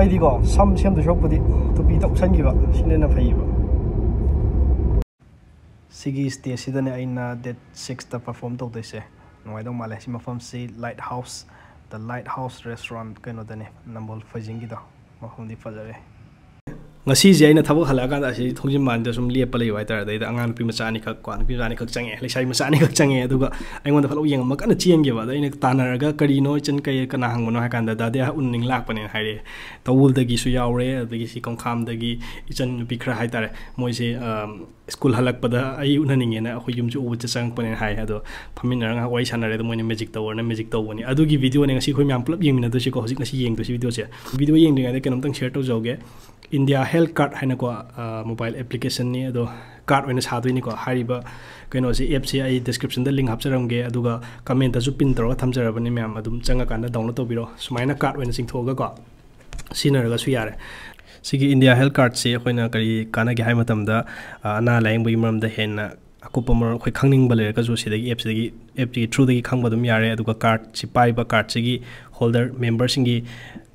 ꯑꯩꯗꯤꯀꯣ ꯁꯝ ꯁꯦꯝꯗꯣꯏ ꯁꯔꯨꯛꯄꯨꯗꯤ ꯇꯨꯄꯤ ꯇꯧꯁꯟꯈꯤꯕ ꯁꯤꯅ ꯍꯦꯟꯅ ꯐꯩꯌꯦꯕ ꯁꯤꯒꯤ ꯁ꯭ꯇꯦꯖꯁꯤꯗꯅꯦ ꯑꯩꯅ ꯗꯦꯠ ꯁꯤꯛꯁꯇ ꯄꯔꯐꯣꯔꯝ ꯇꯧꯗꯣꯏꯁꯦ ꯅꯨꯡꯉꯥꯏꯗꯧ ꯃꯥꯜꯂꯦ ꯁꯤ ꯃꯐꯝꯁꯤ light house the light house restaurant ꯀꯩꯅꯣꯗꯅꯦ ꯅꯝꯕꯣꯜ ꯐꯩꯖꯤꯡꯒꯤꯗꯣ ꯃꯐꯝꯗꯤ ꯐꯖꯔꯦ ꯉꯁꯤꯁꯦ ꯑꯩꯅ ꯊꯕꯛ ꯍꯜꯂꯛꯑꯀꯥꯟꯗ ꯑꯁꯤ ꯊꯣꯡꯖꯤꯟ ꯃꯥꯟꯗ ꯁꯨꯝ ꯂꯦꯞꯄ ꯂꯩꯕ ꯍꯥꯏꯇꯥꯔꯦ ꯑꯗꯩꯗ ꯑꯉꯥꯡ ꯅꯨꯄꯤ ꯃꯆꯥ ꯑꯅꯤꯈꯛ ꯀꯣ ꯅꯨꯄꯤ ꯃꯆꯥ ꯑꯅꯤꯈꯛ ꯆꯪꯉꯦ ꯂꯩꯁꯥꯕꯤ ꯃꯆꯥ ꯑꯅꯤꯈꯛ ꯆꯪꯉꯦ ꯑꯗꯨꯒ ꯑꯩꯉꯣꯟꯗ ꯐꯠꯂꯥꯎ ꯌꯦꯡꯉꯝꯃ ꯀꯟꯅ ꯆꯦꯟꯒꯦꯕ ꯑꯗ ꯑꯩꯅ ꯇꯥꯟꯅꯔꯒ ꯀꯔꯤꯅꯣ ꯏꯆꯟ ꯀꯩ ꯀꯅꯥ ꯍꯪꯕꯅꯣ ꯍꯥꯏ ꯀꯥꯟꯗ ꯗꯥꯗꯤ ꯎꯟꯅꯤꯡ ꯂꯥꯛꯄꯅꯦꯅ ꯍꯥꯏꯔꯛꯑꯦ ꯇꯧꯕꯨꯜꯗꯒꯤꯁꯨ ꯌꯥꯎꯔꯦ ꯑꯗꯒꯤ ꯁꯤ ꯀꯣꯡꯈꯥꯝꯗꯒꯤ ꯏꯆꯟ ꯅꯨꯄꯤ ꯈꯔ ꯍꯥꯏꯇꯥꯔꯦ ꯃꯣꯏꯁꯦ ꯁ꯭ꯀꯨꯜ ꯍꯜꯂꯛꯄꯗ ꯑꯩ ꯎꯅꯅꯤꯡꯉꯦꯅ ꯑꯩꯈꯣꯏ ꯌꯨꯝꯁꯨ ꯎꯕ ꯆꯪꯉꯛꯄꯅꯦꯅ ꯍꯥꯏ ꯑꯗꯣ ꯐꯝꯃꯤꯟꯅꯔꯒ ꯉꯥꯏꯍꯥꯛ ꯋꯥꯔꯤ ꯁꯥꯟꯅꯔꯦ ꯑꯗꯣ ꯃꯣꯏꯅ ꯃꯦꯖꯤꯛ ꯇꯧꯔꯅ ꯃꯦꯖꯤꯛ ꯇꯧꯕꯅꯤ ꯑꯗꯨꯒꯤ ꯚꯤꯗꯤꯑꯣꯅꯦ ꯉꯁꯤ ꯑꯩꯈꯣꯏ ꯃꯌꯥꯝ ꯄꯨꯂꯞ ꯌꯦꯡꯃꯤꯟꯅꯗꯣꯏꯁꯤꯀꯣ ꯍꯧꯖꯤꯛ ꯉꯁꯤ ꯌꯦꯡꯗꯣꯏꯁꯤ ꯚꯤꯗꯤꯑꯣꯁꯦ ꯚꯤꯗꯤꯑꯣ ꯌꯦꯡꯗ꯭ꯔꯤꯉꯩꯗ ꯀꯩꯅꯣꯝꯇꯪ ꯁꯦꯌꯔ ꯇꯧꯖꯧꯒꯦ ꯏꯟꯗꯤꯌꯥ ꯍꯦꯜꯊ ꯀꯥꯔꯠ ꯍꯥꯏꯅꯀꯣ ꯃꯣꯕꯥꯏꯜ ꯑꯦꯄ꯭ꯂꯤꯀꯦꯁꯟꯅꯤ ꯑꯗꯣ ꯀꯥꯔꯠ ꯑꯣꯏꯅ ꯁꯥꯗꯣꯏꯅꯤꯀꯣ ꯍꯥꯏꯔꯤꯕ ꯀꯩꯅꯣꯁꯤ ꯑꯦꯞꯁꯤ ꯑꯩ ꯗꯤꯁꯀ꯭ꯔꯤꯞꯁꯟꯗ ꯂꯤꯡ ꯍꯥꯞꯆꯔꯝꯒꯦ ꯑꯗꯨꯒ ꯀꯃꯦꯟꯇꯁꯨ ꯄꯤꯟ ꯇꯧꯔꯒ ꯊꯝꯖꯔꯕꯅꯤ ꯃꯌꯥꯝ ꯑꯗꯨꯝ ꯆꯪꯉꯀꯥꯟꯗ ꯗꯥꯎꯟꯂꯣꯗ ꯇꯧꯕꯤꯔꯣ ꯁꯨꯃꯥꯏꯅ ꯀꯥꯔꯠ ꯑꯣꯏꯅ ꯆꯤꯡꯊꯣꯛꯑꯒꯀꯣ ꯁꯤꯖꯤꯟꯅꯔꯒꯁꯨ ꯌꯥꯔꯦ ꯁꯤꯒꯤ ꯏꯟꯗꯤꯌꯥ ꯍꯦꯜꯊ ꯀꯥꯔꯠꯁꯤ ꯑꯩꯈꯣꯏꯅ ꯀꯔꯤ ꯀꯥꯟꯅꯒꯦ ꯍꯥꯏꯕ ꯃꯇꯝꯗ ꯑꯅꯥ ꯂꯥꯏꯌꯦꯡꯕꯒꯤ ꯃꯔꯝꯗ ꯍꯦꯟꯅ ꯑꯀꯨꯞꯄ ꯃꯔꯣꯜ ꯑꯩꯈꯣꯏ ꯈꯪꯅꯤꯡꯕ ꯂꯩꯔꯒꯁꯨ ꯁꯤꯗꯒꯤ ꯑꯦꯞꯁꯤꯗꯒꯤ ꯑꯦꯞꯁꯤꯒꯤ ꯊ꯭ꯔꯨꯗꯒꯤ ꯈꯪꯕ ꯑꯗꯨꯝ ꯌꯥꯔꯦ ꯑꯗꯨꯒ ꯀꯥꯔꯠꯁꯤ ꯄꯥꯏꯕ ꯀꯥꯔꯠꯁꯤꯒꯤ ꯍꯣꯜꯗꯔ ꯃꯦꯝꯕꯔꯁꯤꯡꯒꯤ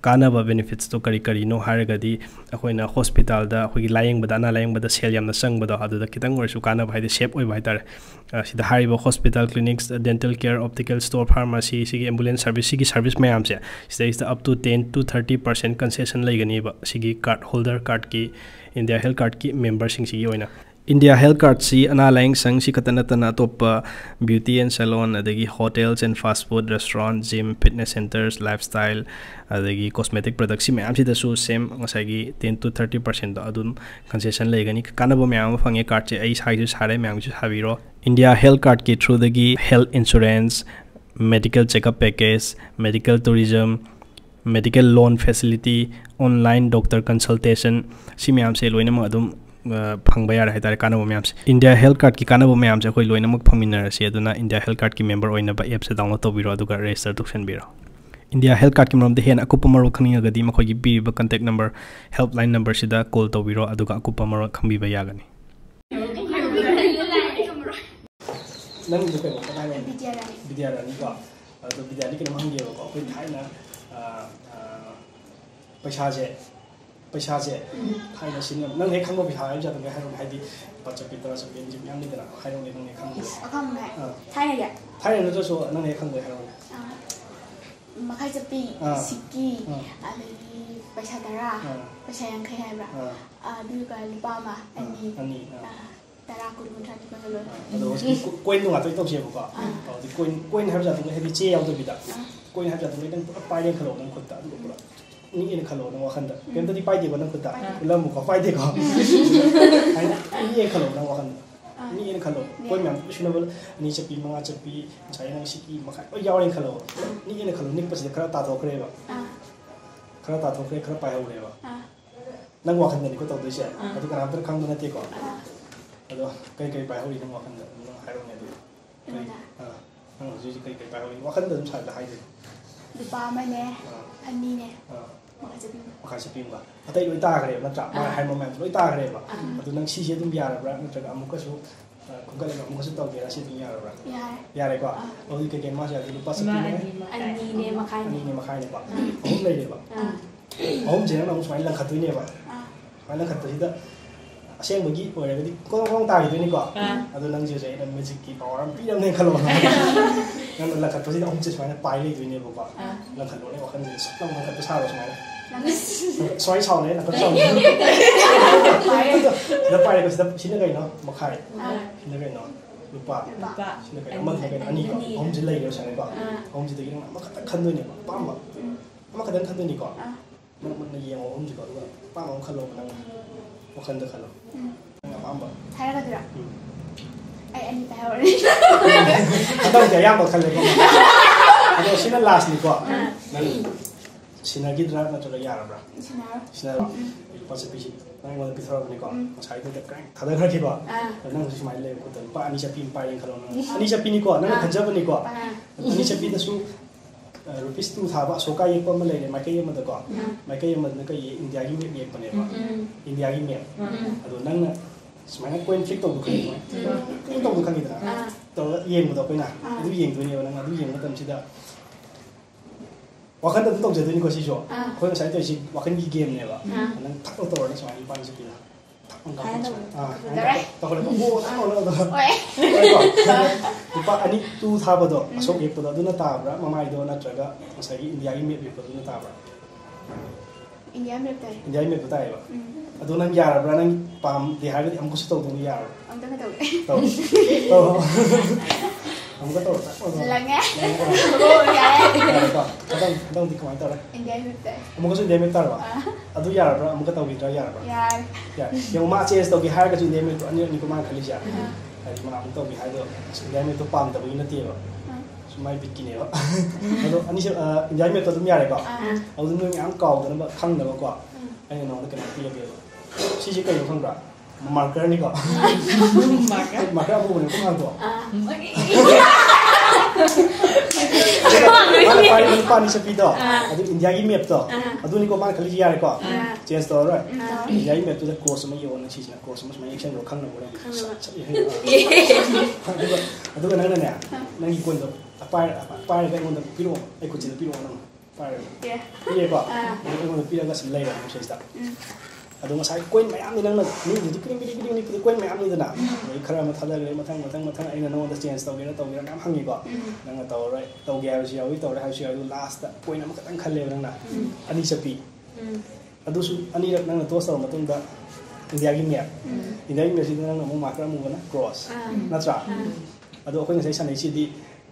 ꯀꯥꯟꯅꯕ ꯕꯦꯅꯤꯐꯤꯠꯁꯇꯣ ꯀꯔꯤ ꯀꯔꯤꯅꯣ ꯍꯥꯏꯔꯒꯗꯤ ꯑꯩꯈꯣꯏꯅ ꯍꯣꯁꯄꯤꯇꯥꯜꯗ ꯑꯩꯈꯣꯏꯒꯤ ꯂꯥꯏꯌꯦꯡꯕꯗ ꯑꯅꯥ ꯂꯥꯏꯌꯦꯡꯕꯗ ꯁꯦꯜ ꯌꯥꯝꯅ ꯆꯪꯕꯗꯣ ꯑꯗꯨꯗ ꯈꯤꯇꯪ ꯑꯣꯏꯔꯁꯨ ꯀꯥꯟꯅꯕ ꯍꯥꯏꯗꯤ ꯁꯦꯞ ꯑꯣꯏꯕ ꯍꯥꯏꯇꯥꯔꯦ ꯁꯤꯗ ꯍꯥꯏꯔꯤꯕ hospital clinics dental care optical store pharmacy ꯁꯤꯒꯤ ꯑꯦꯝꯕꯨꯂꯦꯟꯁ ꯁꯥꯔꯚꯤꯁ ꯁꯤꯒꯤ ꯁꯥꯔꯚꯤꯁ ꯃꯌꯥꯝꯁꯦ ꯁꯤꯗꯩꯁꯤꯗ up to ten to thirty percent concession ꯂꯩꯒꯅꯤꯕ ꯁꯤꯒꯤ ꯀꯥꯔꯠ ꯍꯣꯜꯗꯔ ꯀꯥꯔꯠꯀꯤ ꯏꯟꯗꯤꯌꯥ ꯍꯦꯜꯊ ꯀꯥꯔꯠꯀꯤ ꯃꯦꯝꯕꯔꯁꯤꯡꯁꯤꯒꯤ ꯑꯣꯏꯅ इंडिया हेल्थ कार्ड से अना लाइंग संग से खत नतना अटोप beauty and salon अदगी hotels and fast food restaurant gym fitness centres lifestyle अदगी cosmetic product से मैम से सेम ngasagi 10 to 30% da adum concession legani kanabo myam phange card che ai sai ju sare myam ju sabiro india health card ki through the gi health insurance medical checkup package medical tourism medical loan facility online doctor consultation si myam se loinam adum ꯐꯪꯕ ꯌꯥꯔꯦ ꯍꯥꯏꯇꯥꯔꯦ ꯀꯥꯟꯅꯕ ꯃꯌꯥꯝꯁꯦ India health ꯀꯥꯔꯠꯀꯤ ꯀꯥꯟꯅꯕ ꯃꯌꯥꯝꯁꯦ ꯑꯩꯈꯣꯏ ꯂꯣꯏꯅꯃꯛ ꯐꯪꯃꯤꯟꯅꯔꯁꯤ ꯑꯗꯨꯅ ꯏꯟꯗꯤꯌా ꯍꯦꯜꯊ ꯀꯥꯔꯠꯀꯤ ꯃꯦꯝꯕꯔ ꯑꯣꯏꯅꯕ ꯑꯦꯞꯁꯦ ꯗꯥꯎꯟꯂꯣꯗ ꯇꯧꯕꯤꯔꯣ ꯑꯗꯨꯒ ꯔꯦꯖꯤꯁꯇꯔ ꯇꯧꯁꯟꯕꯤꯔꯣ ꯏꯟꯗꯤꯌꯥ ꯍꯦꯜꯊ ꯀꯥꯔꯠꯀꯤ ꯃꯔꯝꯗ ꯍꯦꯟꯅ ꯑꯀꯨꯞꯄ ꯃꯔꯣꯜ ꯈꯪꯅꯤꯡꯉꯒꯗꯤ ꯃꯈꯣꯏꯒꯤ ꯄꯤꯔꯤꯕ ꯀꯟꯇꯦꯛ ꯅꯝꯕꯔ ꯍꯦꯜꯞꯂꯥꯏꯟ ꯅꯝꯕꯔꯁꯤꯗ ꯀꯣꯜ ꯇꯧꯕꯤꯔꯣ ꯑꯗꯨꯒ ꯑꯀꯨꯞꯄ ꯃꯔꯣꯜ ꯈꯪꯕꯤꯕ ꯌꯥꯒꯅꯤ ꯅꯪꯒꯤꯁꯨ ꯀꯩꯅꯣ ꯀꯗꯥꯏ ꯕꯤꯗ꯭ꯌꯥꯔꯥꯅꯤꯀꯣ ꯑꯗꯣ ꯕꯤꯗ꯭ꯌꯥꯔꯥꯅꯤ ꯀꯩꯅꯣꯝ ꯍꯪꯒꯦꯕꯀꯣ ꯑꯩꯈꯣꯏ ꯊꯥꯏꯅ ꯄꯩꯁꯥꯁꯦ पैसाꯁꯦ ꯊꯥꯏꯅꯁꯤꯅ ꯅꯪꯅ ꯍꯦꯛ ꯈꯪꯕ ꯄꯩꯁꯥ ꯍꯥꯏꯖꯗꯅ ꯍꯥꯏꯔꯣ ꯍꯥꯏꯗꯤ ꯂꯨꯄꯥ ꯆꯥꯄꯤ ꯇꯔꯥ ꯆꯥꯄꯤ ꯑꯅꯤ ꯃꯌꯥꯝꯅꯤꯗꯅ ꯍꯥꯏꯔꯣꯅꯦ ꯅꯪꯅ ꯍꯦꯛ ꯈꯪꯕ ꯑꯈꯪꯕ ꯊꯥꯏꯅꯒꯤ ꯊꯥꯏꯅ ꯅꯠꯇ꯭ꯔꯁꯨ ꯅꯪꯅ ꯍꯦꯛ ꯈꯪꯕ ꯍꯥꯏꯔꯣꯅꯦ ꯃꯈꯥ ꯆꯥꯄꯤ ꯁꯤꯀꯤ ꯑꯗꯒꯤ ꯄꯩꯁꯥ ꯇꯔꯥ ꯄꯩꯁꯥ ꯌꯥꯡꯈꯩ ꯍꯥꯏꯕ꯭ꯔꯥ ꯑꯗꯨꯒ ꯂꯨꯄꯥ ꯑꯃ ꯑꯅꯤ ꯑꯅꯤ ꯇꯔꯥ ꯀꯨꯟ ꯀꯨꯟꯊ꯭ꯔꯥ ꯅꯤꯄꯥꯟ ꯂꯣꯏ ꯑꯗꯣ ꯀꯣꯏꯟꯗꯣ ꯉꯥꯛꯇ ꯇꯧꯁꯦꯕꯀꯣ ꯑꯗꯨꯗꯤ ꯀꯣꯏꯟ ꯀꯣꯏꯟ ꯍꯥꯏꯕ ꯖꯥꯠꯇꯨꯅ ꯍꯥꯏꯗꯤ ꯆꯦ ꯌꯥꯎꯗꯕꯤꯗ ꯀꯣꯏꯟ ꯍꯥꯏꯕ ꯖꯥꯠꯇꯨ ꯅꯪ ꯄꯨꯂꯞ ꯄꯥꯏꯔꯦ ꯈꯜꯂꯣ ꯅꯪ ꯈꯨꯠꯇ ꯑꯗꯨꯒ ꯄꯨꯂꯞ にえかろうのわかんだ。けんとりぱいでごなくた。くらむかぱいでご。はいな。にえかろうのわかんだ。にえかろう。これなんしゅなぶにちゃぴまがちゃぴ、ちゃいなしきまか。おやわれかろう。にえかろうにぱしでからたとくれば。からたとくれからぱいほれば。なんわかんだにことでしゃ。あとからあとかんだなてご。あと、かいかいぱいほりのわかんだ。のはいろねで。はい。あ、なんじじかいかいぱいほり。わかんだのさだはいで。ルパーマね。あ ꯃꯈꯥ ꯆꯠꯄꯤꯕ ꯑꯇꯩ ꯂꯣꯏ ꯇꯥꯈ꯭ꯔꯦꯕ ꯅꯠꯇ꯭ꯔꯥ ꯃꯥꯅ ꯍꯥꯏꯔꯤꯕ ꯃꯌꯥꯝꯗꯣ ꯂꯣꯏ ꯇꯥꯈ꯭ꯔꯦꯕ ꯑꯗꯨ ꯅꯪ ꯁꯤꯁꯦ ꯑꯗꯨꯝ ꯌꯥꯔꯕ꯭ꯔꯥ ꯅꯠꯇ꯭ꯔꯒ ꯑꯃꯨꯛꯀꯁꯨ ꯑꯥ, ꯈꯨꯝꯒꯠꯂꯒ ꯑꯃꯨꯛꯀꯁꯨ ꯇꯧꯒꯦꯔꯥ ꯁꯤ ꯑꯗꯨꯝ ꯌꯥꯔꯕ꯭ꯔꯥ ꯌꯥꯔꯦ ꯌꯥꯔꯦꯀꯣ ꯑꯗꯨꯗꯤ ꯀꯩꯀꯩ ꯃꯥꯁꯦ ꯍꯧꯖꯤꯛ ꯂꯨꯄꯥ ꯆꯠꯄꯤꯅꯦ ꯑꯅꯤꯅꯦ ꯃꯈꯥꯏꯅꯦ ꯑꯅꯤꯅꯦ ꯃꯈꯥꯏꯅꯦꯕ ꯑꯍꯨꯝ ꯂꯩꯔꯦꯕ ꯑꯥ ꯑꯍꯨꯝꯁꯦ ꯅꯪꯅ ꯑꯃꯨꯛ ꯁꯨꯃꯥꯏꯅ ꯂꯪꯈꯠꯇꯣꯏꯅꯦꯕ ꯑꯥ ꯁꯨꯃꯥꯏꯅ ꯂꯪꯈꯠꯄꯁꯤꯗ ꯑꯁꯦꯡꯕꯒꯤ ꯑꯣꯏꯔꯒꯗꯤ ꯀꯣꯡ ꯀꯣꯡ ꯇꯥꯈꯤꯗꯣꯏꯅꯤꯀꯣ ꯑꯥ. ꯑꯗꯣ ꯅꯪꯁꯦ ꯍꯧꯖꯤꯛ ꯑꯩꯅ ꯃꯦꯖꯤꯛꯀꯤ ꯄꯋꯥꯔ ꯑꯃ ꯄꯤꯔꯝꯅꯦ ꯈꯜꯂꯣ ꯅꯪꯅ ꯂꯪꯈꯠꯄꯁꯤꯗ ꯑꯍꯨꯝꯁꯦ ꯁꯨꯃꯥꯏꯅ ꯄꯥꯏ ꯂꯩꯗꯣꯏꯅꯦꯕꯀꯣ ꯂꯪꯈꯠꯂꯣꯅꯦ ꯋꯥꯈꯜꯁꯤꯗ ꯁꯨꯝ ꯂꯪ ꯂꯪꯈꯠꯄ ꯁꯥꯔꯣ ꯁꯨꯃꯥꯏꯅ ꯁꯨꯃꯥꯏꯅ ꯁꯥꯎꯅꯦ ꯂꯪꯈꯠ ꯁꯥꯎꯅꯦ ꯁꯤꯗ ꯄꯥꯏꯔꯦꯀꯣ ꯁꯤꯗ ꯁꯤꯅ ꯀꯩꯅꯣ ꯃꯈꯥꯏ ꯁꯤꯅ ꯀꯩꯅꯣ ꯂꯨꯄꯥ ꯂꯨꯄꯥ ꯁꯤꯅ ꯀꯩꯅꯣ ꯑꯃꯁꯤꯅ ꯀꯩꯅꯣ ꯑꯅꯤꯀꯣ ꯑꯅꯤ. ꯑꯍꯨꯝꯁꯤ ꯂꯩꯔꯦꯕ ꯁꯨꯃꯥꯏꯅꯀꯣ ꯑꯍꯨꯝꯁꯤꯗꯒꯤ ꯅꯪ ꯑꯃꯈꯛꯇꯪ ꯈꯟꯗꯣꯏꯅꯦꯕ ꯑꯄꯥꯝꯕ ꯑꯃꯈꯛꯇꯪ ꯈꯟꯗꯣꯏꯅꯤꯀꯣ ꯑꯥ ꯅꯪ ꯃꯨꯟꯅ ꯌꯦꯡꯉꯣ ꯑꯍꯨꯝꯁꯤꯀꯣ ꯑꯗꯨꯒ ꯑꯄꯥꯝꯕ ꯑꯃ ꯈꯜꯂꯣꯕ ꯅꯪ ꯋꯥꯈꯜꯗ ꯈꯜꯂꯣ ꯅꯪ ꯑꯄꯥꯝꯕ ꯍꯥꯏꯔꯛꯀꯗꯣꯏꯔꯥ ꯎꯝ. Anita already. Atau dia yang bakal lagi. Atau sini last ni ko. Nanti sini lagi drama tu lagi arab lah. Sini. Sini. Pasal pisi. Nanti mana pisi orang ni ko. Saya tu dekat. Kada kerja kita. Nanti tu smile lagi ko. Pak ani siapa pin pak yang kalau nanti. Ani siapa ni ko. Nanti kerja pun ni ko. Ani siapa tu su rupees to था Ashoka Yelp अम लेने माइकई अम को माइकई अम का ये India की map येप ने India की map अदो नंग 18권 동독한 거예요. 꽤 동독합니다. 또 이해 못 하고나 아주 이행도니요. 나 아주 이행 못 합니다. 와칸 다 동독 제대로 것이죠. 그건 잘 때시 와칸 기 게임 내가. 나는 탁 떠오르는 저 아니 반지 기다. 아, 그래. 뭐 나는 올라가. 왜? 오빠 아니 두 사버도 아속 예쁘다. 누나 따브라. 마마이도 나저가 사이 인디아이 메비도 누나 따브라. Indian military Indian military mm. ta ba adu nang yar nang pam di har di amko dong yar am ta ta tau? to am ko oh iya, ya ta Kita ta di kwan ta la Indian military amko so Indian military ba ah. adu yar bra amko ta wi yang umat ches anu, ah. tau ki har ka Indian military ni ke mana ma khali ja ari ma amko to wi pam ta ini na 마이 비키네 요. 그래서 아니 저 야이면 또 좀이야 내 가. 아 우선 그냥 가고 되는 거 강내 먹 고. 아니 너 그렇게 막 뛰 게. 시시가 요청 가. 마카니 까. 마 카. 마카 보고 그냥 간 거. 아. 오케 이. 파니 파니 스피 드. 아주 인디아기 맵 도. 아주 니코 만 칼리지 야래 거. 제스 더 right. 인디아기 맵도 더 코스 뭐 요는 치지 나 코스 뭐 액션 로 강내 보 래. 아주 아주 나는 나 야. 난 이권 도. ꯀꯣꯏꯟꯗꯣ ꯄꯥꯏꯔꯒ ꯑꯩꯉꯣꯟꯗ ꯄꯤꯔꯛꯑꯣ ꯑꯩ ꯈꯨꯠꯁꯤꯗ ꯄꯤꯔꯛꯑꯣ ꯅꯪ ꯄꯥꯏꯔꯒ Yeah. ꯄꯤꯔꯦꯀꯣ ꯑꯗꯨ ꯑꯩꯉꯣꯟꯗ ꯄꯤꯔꯒ ꯁꯤ ꯂꯩꯔꯕ ꯁꯤꯁꯤꯗ ꯑꯗꯣ ꯉꯁꯥꯏ ꯀꯣꯏꯟ ꯃꯌꯥꯝꯅꯤ ꯅꯪꯅ ꯃꯤꯕꯨꯗꯤ ꯀ꯭ꯔꯤꯡ ꯀ꯭ꯔꯤꯡ ꯀ꯭ꯔꯤꯡ ꯀ꯭ꯔꯤꯡ ꯀꯣꯏꯟ ꯃꯌꯥꯝꯅꯤꯗꯅ ꯑꯗꯩ ꯈꯔ ꯑꯃ ꯊꯥꯗꯈ꯭ꯔꯦ ꯃꯊꯪ ꯃꯊꯪ ꯃꯊꯪ ꯑꯩꯅ ꯅꯉꯣꯟꯗ ꯆꯦꯟꯖ ꯇꯧꯒꯦꯔꯥ ꯇꯧꯒꯦꯔꯥ ꯃꯌꯥꯝ ꯍꯪꯉꯤꯀꯣ ꯅꯪꯅ ꯇꯧꯔꯔꯣꯏ ꯇꯧꯒꯦ ꯍꯥꯏꯕꯁꯨ ꯌꯥꯎꯏ ꯇꯧꯔꯦ ꯍꯥꯏꯕꯁꯨ ꯌꯥꯎꯏ ꯑꯗꯨ ꯂꯥꯁꯇ ꯀꯣꯏꯟ ꯑꯃꯈꯛꯇꯪ ꯈꯜꯂꯦꯕ ꯅꯪꯅ ꯑꯅꯤ ꯆꯠꯄꯤ ꯑꯗꯨꯁꯨ ꯑꯅꯤꯔꯛ ꯅꯪꯅ ꯇꯣꯁ ꯇꯧꯔ ꯃꯇꯨꯡꯗ ꯏꯟꯗꯤꯌꯥꯒꯤ ꯃꯦꯞ ꯏꯟꯗꯤꯌꯥꯒꯤ ꯃꯦꯞꯁꯤꯗ ꯅꯪꯅ ꯑꯃꯨꯛ ꯃꯥꯔꯀꯔ ꯑꯃꯨꯕꯅ ꯀ꯭ꯔꯣꯁ ꯅꯠꯇ꯭ꯔꯥ ꯑꯗꯣ ꯑꯩꯈꯣꯏ ꯉꯁꯥꯏ ꯁꯥꯟꯅꯩꯁꯤꯗꯤ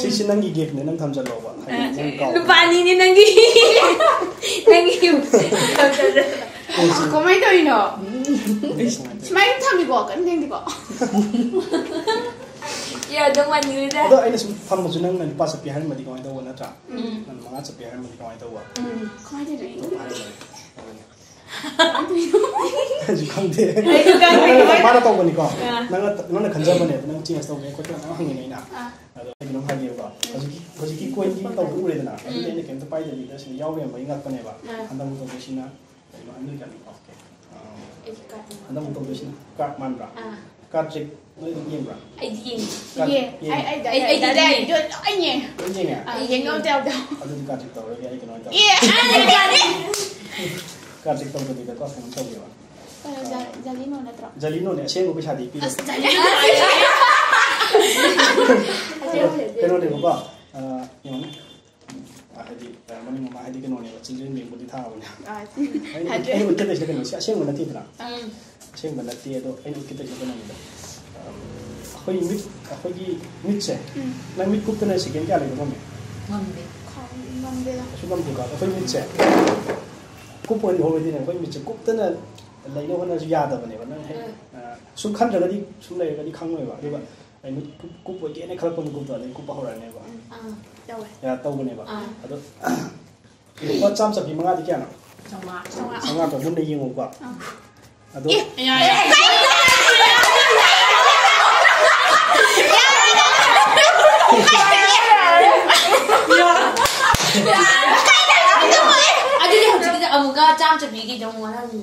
ꯁꯤꯁꯤ ꯅꯪꯒꯤ ꯒꯤꯐꯅꯦ ꯅꯪ ꯊꯝꯖꯜꯂꯣꯕ ꯍꯥꯏꯗꯤ ꯅꯪ ꯀꯥꯎ ꯅꯨꯄꯥꯅꯤꯅꯦ ꯅꯪꯒꯤ ꯅꯪꯒꯤ ꯀꯃꯥꯏꯅ ꯇꯧꯔꯤꯅꯣ ꯁꯨꯃꯥꯏꯅ ꯊꯝꯃꯤꯀꯣ ꯀꯔꯤꯝ ꯊꯦꯡꯗꯤꯀꯣ ꯑꯗꯣ ꯑꯩꯅ ꯁꯨꯝ ꯊꯝꯕꯁꯨ ꯅꯪꯅ ꯂꯨꯄꯥ ꯆꯠꯄꯤ ꯍꯥꯏꯔꯝꯃꯗꯤ ꯀꯃꯥꯏꯅ ꯇꯧꯕ ꯅꯠꯇ꯭ꯔꯥ ꯅꯪ ꯃꯉꯥ ꯆꯠꯄꯤ ꯍꯥꯏꯔꯝꯃꯗꯤ ꯀꯃꯥꯏꯅ ꯇꯧꯕ ꯀꯃꯥꯏꯅ ꯇꯧꯔꯤꯅꯣ Nang nang na khanja ba ne nang chi sa ne ko ta nang hang ni na. ꯑꯗꯣ ꯑꯩ ꯀꯩꯅꯣꯝ ꯍꯥꯏꯒꯦꯕꯀꯣ ꯍꯧꯖꯤꯛꯀꯤ ꯍꯧꯖꯤꯛꯀꯤ ꯀꯣꯏꯟꯒꯤ ꯇꯧꯕ ꯎꯔꯦꯗꯅ ꯑꯗꯨꯗꯤ ꯑꯩꯅ ꯀꯩꯝꯇ ꯄꯥꯏꯗꯕꯤꯗ ꯁꯤꯗ ꯌꯥꯎ ꯂꯩꯔꯝꯕꯒꯤ ꯉꯥꯛꯇꯅꯦꯕ ꯍꯟꯗꯛ ꯇꯧꯗꯣꯏꯁꯤꯅ ꯀꯩꯅꯣ ꯑꯃꯦꯔꯤꯀꯥꯟ ꯑꯣꯀꯦ ꯍꯟꯗꯛ ꯇꯧꯗꯣꯏꯁꯤꯅ ꯀꯥꯔꯠ ꯃꯥꯟꯕ꯭ꯔꯥ ꯀꯥꯔꯠ ꯇ꯭ꯔꯤꯛ ꯅꯣꯏ ꯑꯗꯨꯝ ꯌꯦꯡꯕ꯭ꯔꯥ Ay di. Yeah. I I Ay, ay, I ay, did. Ai nhỉ. ꯂꯣꯏ ꯌꯦꯡꯉꯦ À, yeng ngau taw taw. ꯑꯗꯨꯗꯤ ꯀꯥꯔꯠ ꯇ꯭ꯔꯤꯛ ꯇꯧꯔꯒꯦ ꯑꯩ ꯀꯩꯅꯣ ꯇꯧꯔꯒꯦ Yeah. ꯀꯥꯔꯠ ꯇ꯭ꯔꯤꯛ ꯇꯧꯗꯕꯤꯗꯀꯣ ꯀꯩꯅꯣ ꯇꯧꯒꯦꯕ Jalino na tro. ꯖꯂꯤꯅꯣꯅꯦ ꯑꯁꯦꯡꯕ ꯄꯩꯁꯥꯗꯤ ꯄꯤꯔꯣ ꯀꯩꯅꯣꯅꯦꯕꯀꯣ ꯌꯦꯡꯉꯣꯅꯦ ꯍꯥꯏꯗꯤ ꯃꯅꯤꯡ ꯃꯃꯥ ꯍꯥꯏꯗꯤ ꯀꯩꯅꯣꯅꯦꯕ ꯆꯤꯜꯗ꯭ꯔꯦꯟ ꯕꯦꯡꯕꯨꯗꯤ ꯊꯥꯕꯅꯦ Ah. ꯑꯩꯅ ꯑꯩꯅ ꯎꯠꯀꯗꯣꯏꯁꯤꯅ ꯀꯩꯅꯣꯁꯤ ꯑꯁꯦꯡꯕ ꯅꯠꯇꯦꯗꯅ ꯑꯁꯦꯡꯕ ꯅꯠꯇꯦ ꯑꯗꯣ ꯑꯩꯅ ꯎꯠꯀꯗꯣꯏꯁꯤꯅ ꯀꯩꯅꯣꯅꯤꯗ ꯑꯩꯈꯣꯏ ꯃꯤꯠ ꯑꯩꯈꯣꯏꯒꯤ ꯃꯤꯠꯁꯦ ꯅꯪ ꯃꯤꯠ ꯀꯨꯞꯇꯅ ꯁꯦꯀꯦꯟ ꯀꯌꯥ ꯂꯩꯕ ꯉꯝꯃꯦ Ngambe la. ꯀꯩꯁꯨ ꯉꯝꯗꯦꯀꯣ ꯑꯩꯈꯣꯏ ꯃꯤꯠꯁꯦ kupon ho di ne koi mi che kup ta na lai no na ya da ne ba na su kham ja di su lai ga di khang noi ba de ba ai mi kup ko ge ne khal pon kup da ne kup ho ra ne ba a ya wa ya ta ne ba a do ko cham sa bi ma ga di kya na cham ma cham ma cham ma ba mun de yin ba a do ya ya 呀！amuka cham chapi ki jong wana ni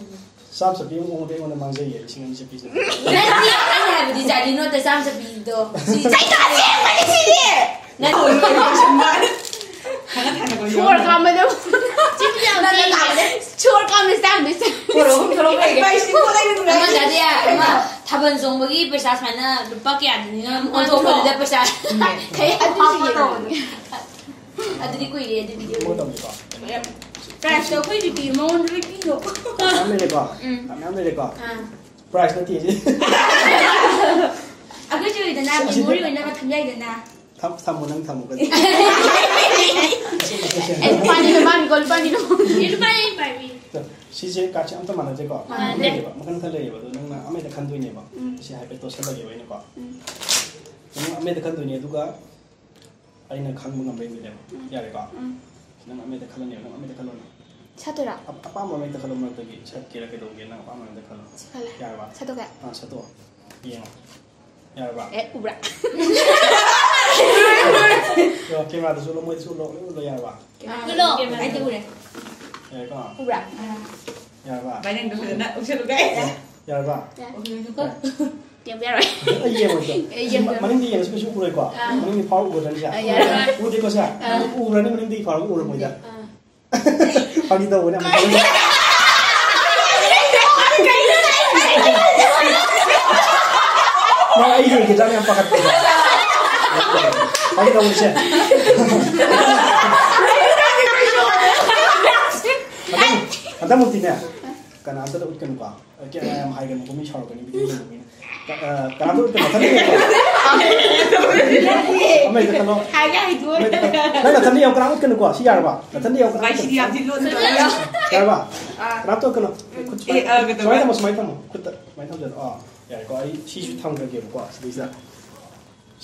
sam chapi mo de wana mangze ye sing ni chapi na ni na ni habi ja ni no de sam chapi do si sai ta ni ma ni si ni na ni ma ni cham ma छोड़ काम में दो chip जाओ ना ना काम में छोड़ काम में स्टैंड में से करो करो पैसे को ले लो ना जादे ना थाबन जोंग बगी पैसा साना रुपा के आदमी ना मोन तो बोले पैसा कई आदमी से ये अदरी कोई ये अदरी ये मोटम का 하이베 또 살라게 와이네 거 너는 아메다 칸도이네 누가 아이나 칸무 남베이네 야래 거 너는 아메다 칼라네 너는 아메다 칼라네 차도라. 아빠 마메다 칼라 말더기 샷기라 게도게 나 아빠 마메다 칼라 차칼라. 야래 봐 차도가. 아 사도 이행 야래 봐 에 우브라. 요 카메라도 솔로 뭐 솔로 솔로 야래 봐 Hello, anh chưa nè. 야래 거 우브라. 야래 봐 Bài này được rồi đó, ông chưa được cái. 야래 봐 Tiếng bé rồi. 이게 뭐죠? 이게 뭐야? 만약에 얘는 스페 Satu rak. Apa, apa mau minta kalau mau lagi? Saya kira ke dong apa mau minta kalau? Sekolah. Ya apa? Satu kak. Ah satu. Iya. Ya apa? Eh ubra. Yo, ¿qué más? Solo muy solo, solo ya va. Solo. Ahí te une. Ya va. Ubra. Ya va. Vayan dos de nada, usted lo cae. Ya va. Tiempo ya. Iya, betul. Mending dia yang spesial kurang kuat. Mending di power udah ni sah. Udah kau sah. Udah ni mending di power udah mudah. paling tahu nak macam mana. Mga idol, kita may ang pakat ko. Paling tahu siya. Ada mo tinaya. ꯀꯅꯥꯝꯇ ꯎꯠꯀꯅꯨꯀꯣ ꯀꯌꯥ ꯌꯥꯝ ꯍꯥꯏꯒꯅꯨ ꯃꯤ ꯁꯥꯎꯔꯛꯀꯅꯤ ꯃꯤ ꯁꯥꯎꯔꯛꯀꯅꯤ ꯀꯅꯥꯝꯇ ꯎꯠꯀꯅꯨ ꯃꯊꯟꯗ ꯈꯜꯂꯣ ꯅꯪ ꯅꯊꯟꯗ ꯌꯥꯝ ꯀꯅꯥꯝ ꯎꯠꯀꯅꯨꯀꯣ ꯁꯤ ꯌꯥꯔꯕ ꯅꯊꯟꯗ ꯌꯥꯝ ꯀꯅꯥꯝ ꯌꯥꯔꯕ ꯀꯅꯥꯝꯇ ꯎꯠꯀꯅꯨ ꯁꯨꯃꯥꯏꯅ ꯊꯝꯃꯣ ꯁꯨꯃꯥꯏꯅ ꯊꯝꯃꯣ ꯈꯨꯠꯇ ꯁꯨꯃꯥꯏꯅ ꯊꯝꯖꯜꯂꯣ ꯑꯥ ꯌꯥꯔꯦꯀꯣ ꯑꯩ ꯁꯤꯁꯨ ꯊꯝꯈ꯭ꯔꯒꯦꯕꯀꯣ ꯁꯤꯗꯩꯁꯤꯗ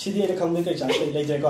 ꯁꯤꯗꯤ ꯑꯩꯅ ꯈꯪꯕꯒꯤ ꯀꯩ ꯆꯥꯟꯁ ꯂꯩꯖꯔꯦꯀꯣ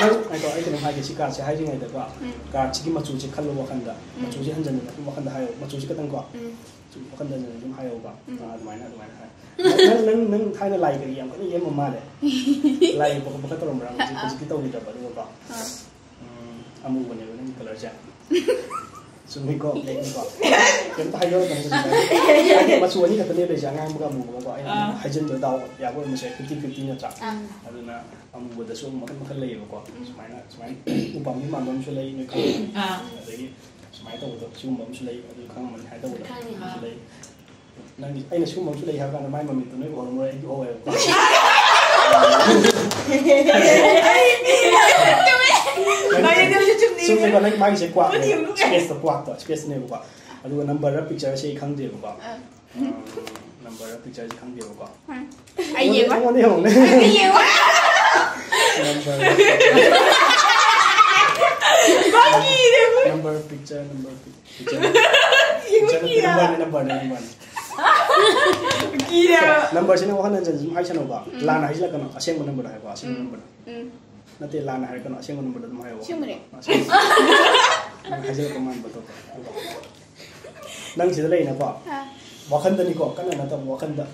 아이고 아이들은 하게 지가 제 하이징 아이들과 가 지금 맞 조직 칼로 먹한다 맞 조직 한 잔이나 좀 먹한다 하여 맞 조직 같은 거좀 먹한다 전에 좀 하여가 아 그만이나 그만이나 능 능능 타이나 라이가 이 양반이 얘 엄마네 라이 보고 보고 떨어 뭐랑 지금 지금 떠오르다 봐 이거 봐 아무 거냐 그런 컬러자 sumiko lengo kem ta hayo ta sumiko ma suwa ni ka tale le janga mu ga mu ga ai hajin da dawo ya go mu sai 50 50 na cha na, amu ba da su mu ka kalle ba ko sumai na sumai upa mi ma don su le ni ka ah adai sumai ta da su mu su le adu kan mun hai da da su le nang ai na su mu su le ha ga na mai ma mi to ne ko mu ai ko ai Ay, mira. ꯁꯨꯝꯅꯦꯕ ꯅꯪ ꯃꯥꯒꯤ ꯁꯦ ꯀ꯭ꯋꯥꯛ ꯁ꯭ꯄꯦꯁꯇ ꯀ꯭ꯋꯥꯛꯇ ꯁ꯭ꯄꯦꯁꯅꯦꯕꯀꯣ ꯑꯗꯨꯒ number picture ꯁꯦ ꯈꯪꯗꯦꯕꯀꯣ number picture ꯁꯦ ꯈꯪꯗꯦꯕꯀꯣ ꯑꯩ ꯌꯦꯡꯉꯣ ꯑꯩꯉꯣꯟꯗ ꯌꯦꯡꯉꯣꯅꯦ ꯑꯩ ꯌꯦꯡꯉꯣ number number picture number picture number number number ꯅꯝꯕꯔꯁꯤꯅ ꯋꯥꯈꯜ ꯍꯟꯖꯟ ꯁꯨꯝ ꯍꯥꯏꯁꯅꯧꯕ ꯂꯥꯟꯅ ꯍꯥꯏꯖꯤꯜꯂꯛꯀꯅꯣ ꯑꯁꯦꯡꯕ ꯅꯝꯕꯔꯗ ꯍꯥꯏꯕ ꯑꯁꯦꯡꯕ ꯅꯝꯕꯔꯗ ꯅꯠꯇꯦ ꯂꯥꯟꯅ ꯍꯥꯏꯔꯛꯀꯅꯣ ꯑꯁꯦꯡꯕ ꯅꯝꯕꯔꯗ ꯑꯗꯨꯝ ꯍꯥꯏꯌꯣ ꯑꯁꯦꯡꯕꯅꯦ ꯍꯥꯏꯖꯔꯛꯄ ꯃꯥꯟꯕ ꯇꯧꯕ ꯅꯪ ꯁꯤꯗ ꯂꯩꯅꯀꯣ ꯋꯥꯈꯟꯗꯅꯤꯀꯣ ꯀꯟꯅ ꯅꯠꯇꯕ ꯋꯥꯈꯟꯗ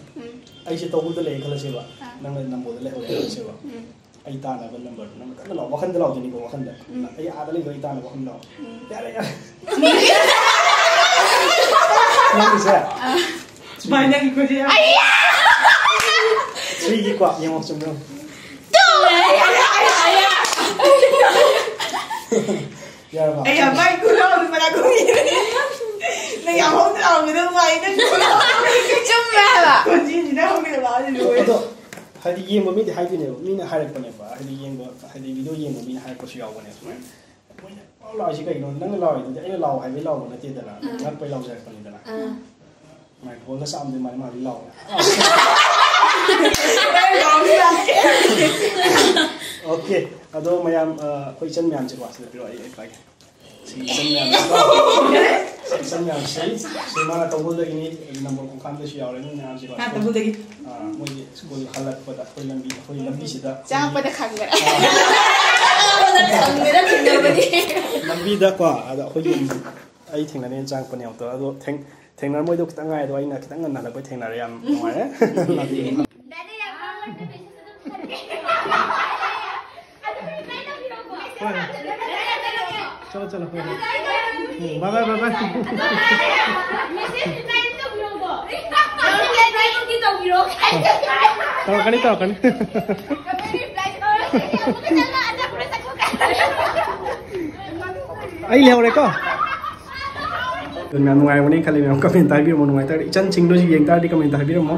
ꯑꯩꯁꯦ ꯇꯧꯕꯗ ꯂꯩ ꯈꯜꯂꯁꯦꯕ ꯅꯪꯅ ꯅꯝꯕꯣꯜꯗ ꯂꯩꯍꯧꯔꯦ ꯈꯜꯂꯁꯦꯕ ꯑꯩ ꯇꯥꯅꯕ ꯅꯝꯕꯔꯗꯣ ꯅꯪꯅ ꯀꯟꯅ ꯂꯥꯎ ꯋꯥꯈꯟꯗ ꯂꯥꯎꯗꯣꯏꯅꯤꯀꯣ ꯋꯥꯈꯟꯗ ꯑꯩ ꯑꯥꯗ ꯂꯩꯕ ꯑꯩ ꯇꯥꯅꯕ ꯋꯥꯈꯟ ꯂꯥꯎ ꯌꯥꯔꯦ ꯌꯥꯔꯦ ꯅꯪꯒꯤꯁꯦ ꯁꯨꯃꯥꯏꯅ ꯑꯩꯈꯣꯏꯁꯦ ꯊ꯭ꯔꯤꯒꯤꯀꯣ ꯌꯦꯡꯉꯣ ꯆꯨꯝꯃꯣ Giờ Ê giờ bay culo mà đã cũng gì đấy Nên giờ không thể nào người ta bay đến culo Chúng ta là Còn gì thì nó không biết là gì rồi ꯍꯥꯏꯗꯤ ꯌꯦꯡꯕ ꯃꯤꯗꯤ ꯍꯥꯏꯗꯣꯏꯅꯦꯕ ꯃꯤꯅ ꯍꯥꯏꯔꯛꯄꯅꯦꯕ ꯍꯥꯏꯗꯤ ꯌꯦꯡꯕ ꯍꯥꯏꯗꯤ ꯚꯤꯗꯤꯑꯣ ꯌꯦꯡꯕ ꯃꯤꯅ ꯍꯥꯏꯔꯛꯄꯁꯨ ꯌꯥꯎꯕꯅꯦ ꯁꯨꯃꯥꯏꯅ ꯃꯣꯏꯅ ꯂꯥꯎ ꯂꯥꯎꯔꯤꯁꯤ ꯀꯩꯅꯣ ꯅꯪꯅ ꯂꯥꯎꯔꯤꯗꯨꯗꯤ ꯑꯩꯅ ꯂꯥꯎ ꯍꯥꯏꯕꯩ ꯂꯥꯎꯕ ꯅꯠꯇꯦꯗꯅ ꯉꯛꯄꯩ ꯂꯥꯎꯖꯔꯛꯄꯅꯤꯗꯅ ꯃꯥꯏꯀꯣꯜꯒ ꯆꯥꯝꯗꯣꯏ ꯃꯥꯅ ꯃꯥꯗꯤ ꯂꯥꯎꯔꯦ Okay, ado mayam koi chan mayam chikwa sila piro ai ai pagi. Si chan mayam chikwa. Si chan mayam si. Si mana tabul lagi ni number kong kam desi awal ni mayam chikwa. Ha tabul lagi. Ah, mui school halat pada koi lambi koi lambi sida. Jangan pada kangga. lambi dah kwa ada koi lambi. Ai tinggal ni jangan penyam tu. Ado teng teng nama itu kita ngai tu. Ai nak kita ngai nak lepas teng nama yang mana. चलो चलो bye bye bye bye Tawa kani tawa kani. Ai leo đấy có. Ma'am नुंगाइबने खले ma'am comment ताबिरमो नुंगाइतार इचन चिंगदो जी Young तारदि comment ताबिरमो